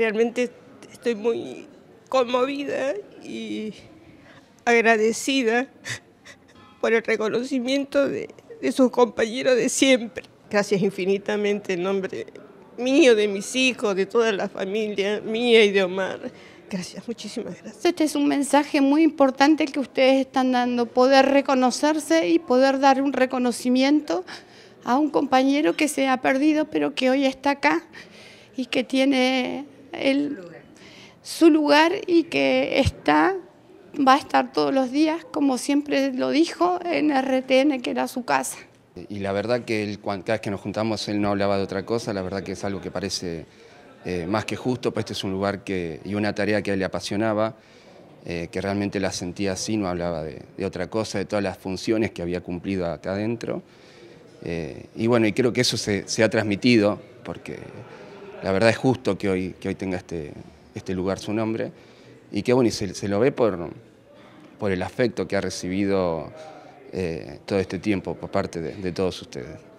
Realmente estoy muy conmovida y agradecida por el reconocimiento de, sus compañeros de siempre. Gracias infinitamente en nombre mío, de mis hijos, de toda la familia mía y de Omar. Gracias, muchísimas gracias. Este es un mensaje muy importante que ustedes están dando, poder reconocerse y poder dar un reconocimiento a un compañero que se ha perdido, pero que hoy está acá y que tiene el, su lugar y que está, va a estar todos los días, como siempre lo dijo, en RTN, que era su casa. Y la verdad que cada vez que nos juntamos él no hablaba de otra cosa, la verdad que es algo que parece eh, más que justo, pues este es un lugar que, y una tarea que a él le apasionaba, eh, que realmente la sentía así, no hablaba de, otra cosa, de todas las funciones que había cumplido acá adentro. Eh, y bueno, y creo que eso se, ha transmitido, porque la verdad es justo que hoy, que hoy tenga este, este lugar su nombre, y que bueno, y se, lo ve por, por el afecto que ha recibido todo este tiempo por parte de todos ustedes.